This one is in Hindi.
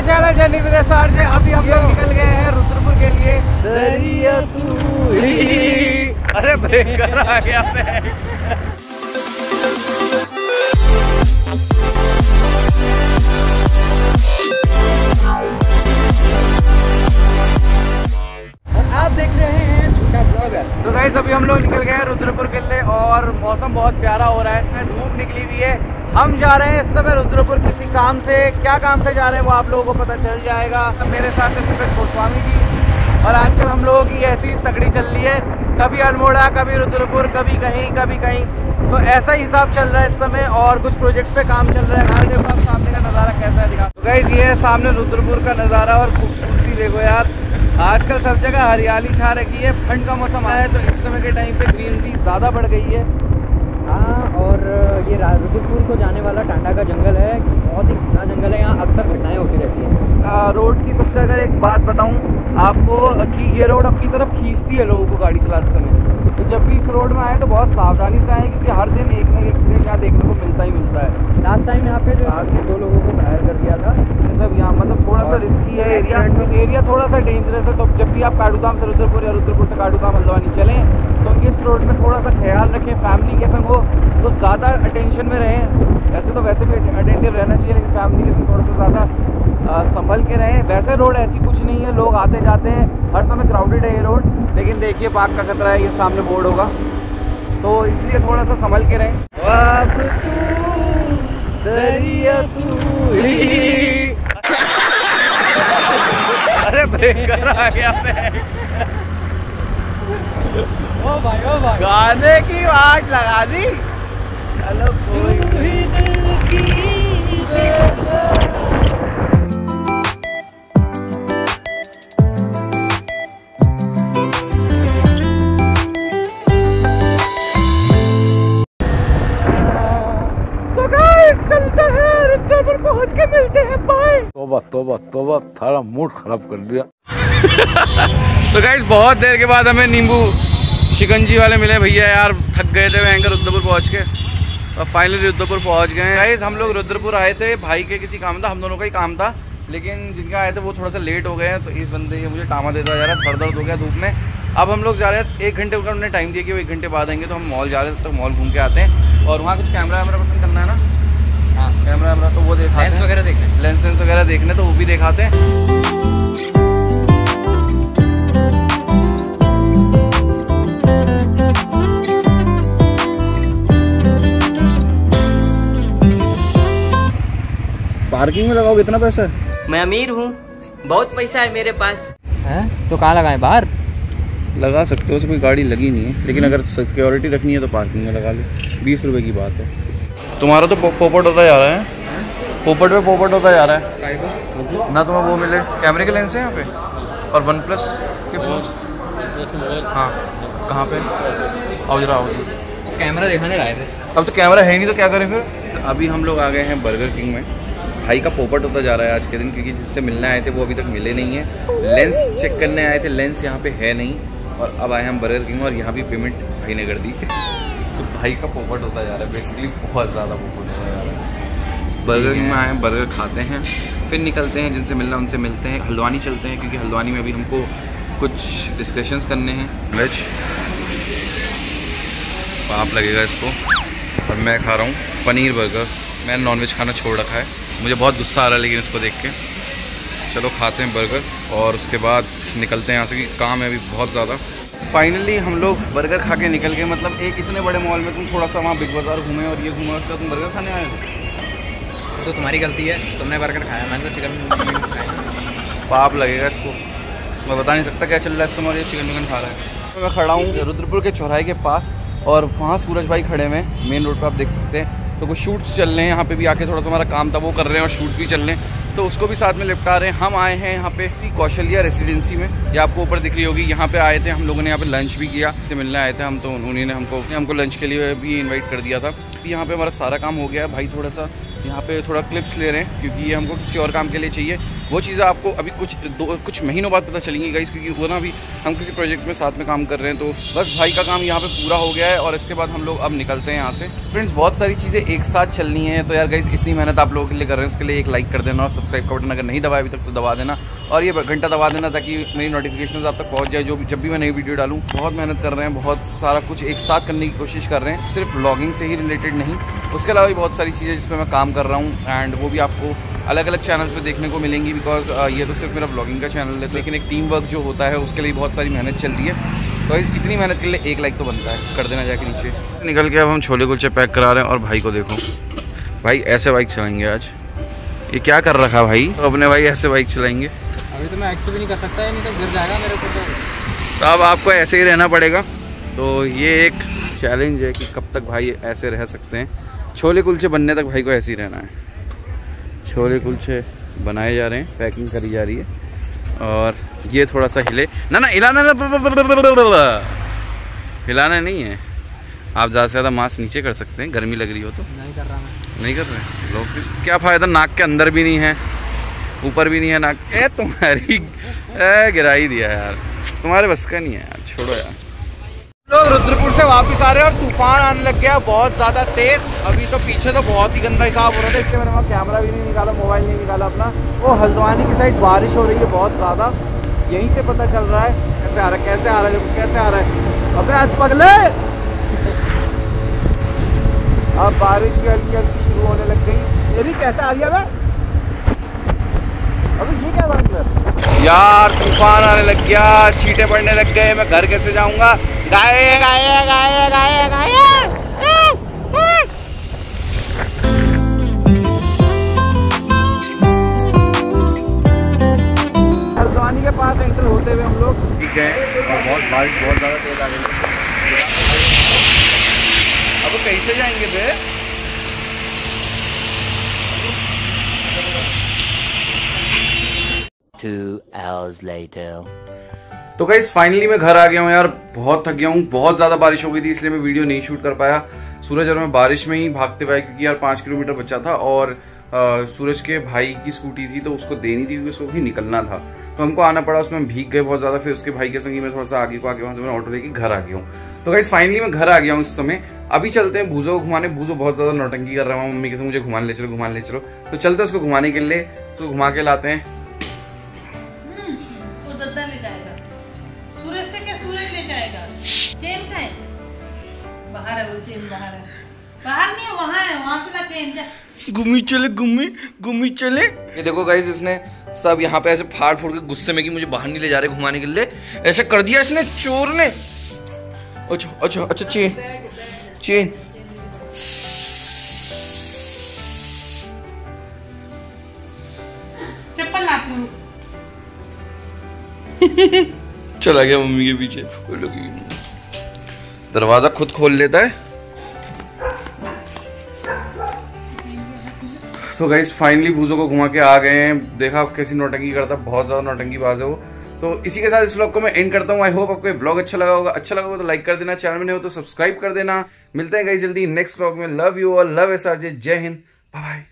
माय चैनल जर्नी विद सार जे, अभी हम लोग निकल गए हैं रुद्रपुर के लिए। दरिया तू ही अरे ब्रेकर आ गया, मैं। जा रहे हैं इस समय रुद्रपुर किसी काम से। क्या काम से जा रहे हैं वो आप लोगों को पता चल जाएगा। मेरे साथ है सुब्रत गोस्वामी जी। और आजकल हम लोगों की ऐसी तगड़ी चल रही है। कभी अल्मोड़ा, कभी रुद्रपुर, कभी कहीं कभी कहीं। तो ऐसा ही हिसाब चल रहा है इस समय और कुछ प्रोजेक्ट पे काम चल रहा है। यार देखो आप सामने का नज़ारा कैसा है, दिखा तो गाइस ये है सामने रुद्रपुर का नज़ारा और खूबसूरती देखो यार। आजकल सब जगह हरियाली छा रखी है। ठंड का मौसम आया है तो इस समय के टाइम पे ग्रीनरी ज़्यादा बढ़ गई है। हाँ और ये रुद्रपुर को जाने वाला टांडा का जंगल है। बहुत ही घना जंगल है यहाँ अक्सर घटनाएँ होती रहती हैं। रोड की सबसे अगर एक बात बताऊँ आपको कि ये रोड अपनी तरफ़ खींचती है लोगों को गाड़ी चलाते समय। तो जब भी इस रोड में आए तो बहुत सावधानी से आए क्योंकि हर दिन एक ना एक एक्सीडेंट यहाँ देखने को मिलता ही मिलता है। लास्ट टाइम यहाँ पे जो आग ने दो लोगों को घायल कर दिया था। सब यहाँ मतलब थोड़ा सा रिस्की है एरिया एरिया थोड़ा सा डेंजरस है तो जब भी आप काडूधाम से रुद्रपुर या रुद्रपुर से काडूधाम हल्द्वानी चलें तो इस रोड में थोड़ा सा ख्याल रखें फैमिली के संग हो तो ज़्यादा अटेंशन में रहें। ऐसे तो वैसे भी अटेंटिव रहना चाहिए लेकिन फैमिली के संग थोड़ा सा ज़्यादा संभल के रहें। वैसे रोड ऐसी कुछ नहीं है लोग आते जाते हैं हर समय क्राउडेड है ये रोड लेकिन देखिए पार्क का खतरा है ये सामने बोर्ड होगा। तो इसलिए थोड़ा सा संभल के रहें। अरे ब्रेकर आ गया मैं। ओ भाई ओ भाई गाने की आवाज़ लगा दी। चलो कोई तो गाइस चलते हैं रुद्रपुर पहुँच के मिलते हैं बाय तोबा तोबा तोबा थारा मूड खराब कर दिया। तो गाइस बहुत देर के बाद हमें नींबू शिकंजी वाले मिले भैया यार थक गए थे भयंकर रुद्रपुर पहुँच के। और फाइनली रुद्रपुर पहुँच गए गाइस हम लोग रुद्रपुर आए थे भाई के किसी काम था हम दोनों का ही काम था। लेकिन जिनका आए थे वो थोड़ा सा लेट हो गए हैं तो इस बंदे ये मुझे टामा देता जा रहा है सर दर्द हो गया धूप में। अब हम लोग जा रहे हैं एक घंटे का उन्होंने टाइम दिया कि वो एक घंटे बाद आएँगे तो हम मॉल जा रहे हैं तो मॉल घूम के आते हैं। और वहाँ कुछ कैमरा वैमरा पसंद करना है ना? हाँ कैमरा वैमरा तो वो दिखाते लेंस हैं। वगैरह देखने। लेंस वेंस वगैरह देखने तो वो भी दिखाते हैं। पार्किंग में लगाओ कितना पैसा? मैं अमीर हूँ। बहुत पैसा है मेरे पास। है? तो कहाँ लगाए? बाहर? लगा सकते हो उसमें कोई गाड़ी लगी नहीं है। लेकिन अगर सिक्योरिटी रखनी है तो पार्किंग में लगा लो। बीस रुपए की बात है। तुम्हारा तो पोपट होता जा रहा है। पोपट पे पोपट होता जा रहा है। ना तुम्हें वो मिले। कैमरे के लेंस है यहाँ पे? और वन प्लस के फ़ोन हाँ। कहाँ पे? आओ जरा आओ। कैमरा दिखाने लाए थे। अब तो कैमरा है ही नहीं तो क्या करें फिर? अभी हम लोग आ गए हैं बर्गर किंग में। भाई का पोपट होता जा रहा है आज के दिन क्योंकि जिससे मिलने आए थे वो अभी तक मिले नहीं है। लेंस चेक करने आए थे लेंस यहाँ पे है नहीं। और अब आए हम बर्गर किंग और यहाँ भी पेमेंट भाई ने कर दी। तो भाई का पोपट होता जा रहा है बेसिकली बहुत ज़्यादा पोपट होता जा रहा है। बर्गर किंग में आए बर्गर खाते हैं फिर निकलते हैं जिनसे मिलना उनसे मिलते हैं। हल्द्वानी चलते हैं क्योंकि हल्द्वानी में अभी हमको कुछ डिस्कशंस करने हैं। वेज पाप लगेगा इसको। और मैं खा रहा हूँ पनीर बर्गर मैंने नॉनवेज खाना छोड़ रखा है। मुझे बहुत गुस्सा आ रहा है लेकिन इसको देख के। चलो खाते हैं बर्गर और उसके बाद निकलते हैं यहाँ से कि काम है अभी बहुत ज़्यादा। फाइनली हम लोग बर्गर खा के निकल गए मतलब एक इतने बड़े मॉल में तुम थोड़ा सा वहाँ बिग बाज़ार घूमे और ये घूमे उसका तुम बर्गर खाने आए हो? तो तुम्हारी गलती है तुमने बर्गर खाया मैंने तो चिकन खाया। पाप लगेगा इसको। मैं बता नहीं सकता क्या चल रहा है इस समय और ये चिकन विकन खा रहा है। मैं खड़ा हूँ रुद्रपुर के चौराहे के पास और वहाँ सूरज भाई खड़े हुए मेन रोड पर आप देख सकते हैं। तो कुछ शूट्स चल रहे हैं, यहाँ पे भी आके थोड़ा सा हमारा काम था, वो कर रहे हैं और शूट भी चल रहे हैं। तो उसको भी साथ में निपटा रहे हैं। हम आए हैं यहाँ पे कौशल्या रेसिडेंसी में। ये आपको ऊपर दिख रही होगी, यहाँ पे आए थे, हम लोगों ने यहाँ पे लंच भी किया, इससे मिलने आए थे हम तो उन्होंने हमको हमको लंच के लिए भी इन्वाइट कर दिया था। यहाँ पे हमारा सारा काम हो गया है। भाई थोड़ा सा यहाँ पे थोड़ा क्लिप्स ले रहे हैं, क्योंकि ये हमको किसी और काम के लिए चाहिए। वो चीज़ें आपको अभी कुछ दो, कुछ महीनों बाद पता चलेंगी गाइस क्योंकि वो ना अभी हम किसी प्रोजेक्ट में साथ में काम कर रहे हैं तो बस भाई का काम यहाँ पे पूरा हो गया है और इसके बाद हम लोग अब निकलते हैं यहाँ से। फ्रेंड्स बहुत सारी चीज़ें एक साथ चलनी है तो यार गाइस इतनी मेहनत आप लोगों के लिए कर रहे हैं, उसके लिए एक लाइक कर देना और सब्सक्राइब का बटन अगर नहीं दबाया अभी तक तो दबा देना। और ये घंटा दबा देना ताकि मेरी नोटिफिकेशन आप तक पहुँच जाए, जो जब भी मैं नई वीडियो डालूँ, बहुत मेहनत कर रहे हैं, बहुत सारा कुछ एक साथ करने की कोशिश कर रहे हैं, सिर्फ़ ब्लॉगिंग से ही रिलेटेड नहीं। उसके अलावा भी बहुत सारी चीज़ें जिसमें मैं काम कर रहा हूँ एंड वो भी आपको अलग अलग चैनल्स पे देखने को मिलेंगी बिकॉज़ ये तो सिर्फ़ मेरा ब्लॉगिंग का चैनल है लेकिन एक टीम वर्क जो होता है, उसके लिए बहुत सारी मेहनत चल रही है। तो इतनी मेहनत के लिए एक लाइक तो बनता है, कर देना जाके नीचे। निकल के अब हम छोले कुलचे पैक करा रहे हैं, और भाई को देखो। भाई, ऐसे बाइक चलाएँगे आज। ये क्या कर रखा भाई? तो अपने भाई ऐसे बाइक चलाएँगे। अभी तो मैं एक्टिव नहीं कर सकता नहीं तो गिर जाएगा मेरे ऊपर तो। अब आपको ऐसे ही रहना पड़ेगा। तो ये एक चैलेंज है कि कब तक भाई ऐसे रह सकते हैं। छोले कुलचे बनने तक भाई को ऐसे ही रहना है। छोले कुलचे बनाए जा रहे हैं पैकिंग करी जा रही है। और ये थोड़ा सा हिले। ना ना हिलाना हिलाना नहीं है। आप ज़्यादा से ज़्यादा मांस नीचे कर सकते हैं गर्मी लग रही हो तो। नहीं कर रहा मैं। नहीं कर रहे लोग क्या फ़ायदा नाक के अंदर भी नहीं है। ऊपर भी नहीं है ना ए, तुम्हारी, ए गिरा ही दिया यार। तुम्हारे बस का नहीं है यार, छोड़ो यार। लोग रुद्रपुर से वापस आ रहे हैं और तूफ़ान आने लग गया, बहुत ज़्यादा तेज। अभी तो पीछे तो बहुत ही गंदा हिसाब हो रहा था इसके मैंने वहाँ कैमरा भी नहीं निकाला मोबाइल नहीं निकाला अपना। वो हल्द्वानी की साइड बारिश हो रही है बहुत ज़्यादा। यहीं से पता चल रहा है, कैसे आ रहा है, कैसे आ रहा है कैसे आ रहा है। अबे, आज पगले! अब बारिश भी हल्की हल्की शुरू होने लग गई। ये भी कैसे आ गया मैं? ये क्या यार तूफ़ान आने लग गया छींटे पड़ने लग गए मैं घर कैसे जाऊँगा? गाय गाय गाय गाय गाय। के पास एंटर होते हुए हम लोग ठीक है और बहुत बारिश बहुत ज़्यादा तेज आ गई है। अब कैसे जाएँगे बे Two hours later. तो गाइस फाइनली मैं घर आ गया हूँ यार। बहुत थक गया हूँ। बहुत ज़्यादा बारिश हो गई थी इसलिए मैं वीडियो नहीं शूट कर पाया। सूरज और मैं बारिश में ही भागते हुए क्योंकि यार पाँच किलोमीटर बचा था और आ, सूरज के भाई की स्कूटी थी तो उसको देनी थी क्योंकि उसको भी निकलना था। तो हमको आना पड़ा उसमें भीग गए बहुत ज़्यादा। फिर उसके भाई के संगी मैं थोड़ा सा आगे को आगे वहाँ से मैं ऑटो लेके घर आ गया हूँ। तो गाइस फाइनली मैं घर आ गया हूँ इस समय। अभी चलते हैं भूजो को घुमाने। भूजो बहुत ज़्यादा नौटंकी कर रहा हूँ। मम्मी के से मुझे घुमाने ले चलो घुमाने ले चलो। तो चलते हैं उसको घुमाने के लिए। तो घुमा के लाते हैं। से क्या सूरज ले जाएगा। चेन का है? बाहर है वो चेन बाहर है। बाहर नहीं है वहाँ है वहाँ से ला चेन जा घूमी चले घूमी घूमी चले। ये देखो गाइस इसने सब यहाँ पे ऐसे फाड़ फोड़ के गुस्से में कि मुझे बाहर नहीं ले जा रहे घुमाने के लिए। ऐसा कर दिया इसने चोर ने। अच्छा अच्छा अच्छा चेन। चेन। चप्पल लाती हूँ। चला गया मम्मी के पीछे। दरवाज़ा खुद खोल लेता है। तो गाइस फाइनली बूजो को घुमा के आ गए हैं। देखा आप कैसी नौटंकी करता, बहुत ज़्यादा नौटंकी बाज है वो। तो इसी के साथ इस व्लॉग को मैं एंड करता हूँ। आई होप आपको ये व्लॉग अच्छा लगा होगा। अच्छा लगा होगा तो लाइक कर देना। चैनल में नहीं हो तो सब्सक्राइब कर देना। मिलते हैं गाइस जल्दी नेक्स्ट व्लॉग में। लव यू और लव एस आर जय हिंद बाय